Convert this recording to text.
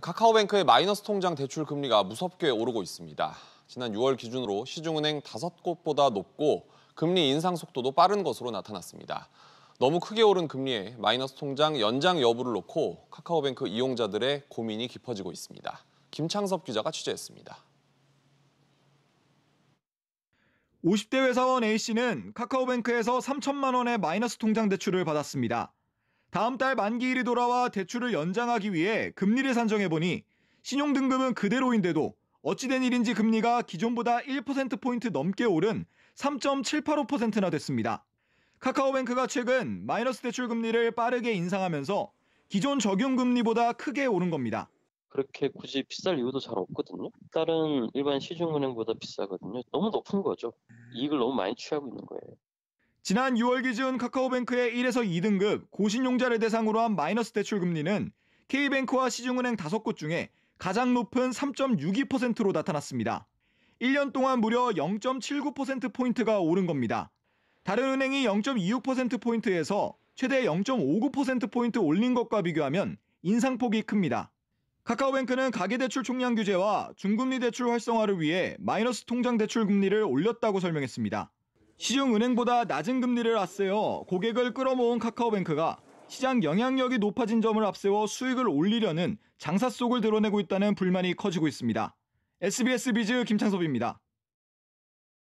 카카오뱅크의 마이너스 통장 대출 금리가 무섭게 오르고 있습니다. 지난 6월 기준으로 시중은행 5곳보다 높고 금리 인상 속도도 빠른 것으로 나타났습니다. 너무 크게 오른 금리에 마이너스 통장 연장 여부를 놓고 카카오뱅크 이용자들의 고민이 깊어지고 있습니다. 김창섭 기자가 취재했습니다. 50대 회사원 A씨는 카카오뱅크에서 3천만 원의 마이너스 통장 대출을 받았습니다. 다음 달 만기일이 돌아와 대출을 연장하기 위해 금리를 산정해보니 신용등급은 그대로인데도 어찌된 일인지 금리가 기존보다 1%포인트 넘게 오른 3.785%나 됐습니다. 카카오뱅크가 최근 마이너스 대출 금리를 빠르게 인상하면서 기존 적용 금리보다 크게 오른 겁니다. 그렇게 굳이 비쌀 이유도 잘 없거든요. 다른 일반 시중은행보다 비싸거든요. 너무 높은 거죠. 이익을 너무 많이 취하고 있는 거예요. 지난 6월 기준 카카오뱅크의 1에서 2등급 고신용자를 대상으로 한 마이너스 대출 금리는 K뱅크와 시중은행 5곳 중에 가장 높은 3.62%로 나타났습니다. 1년 동안 무려 0.79%포인트가 오른 겁니다. 다른 은행이 0.26%포인트에서 최대 0.59%포인트 올린 것과 비교하면 인상폭이 큽니다. 카카오뱅크는 가계대출 총량 규제와 중금리 대출 활성화를 위해 마이너스 통장 대출 금리를 올렸다고 설명했습니다. 시중은행보다 낮은 금리를 앞세워 고객을 끌어모은 카카오뱅크가 시장 영향력이 높아진 점을 앞세워 수익을 올리려는 장사 속을 드러내고 있다는 불만이 커지고 있습니다. SBS 비즈 김창섭입니다.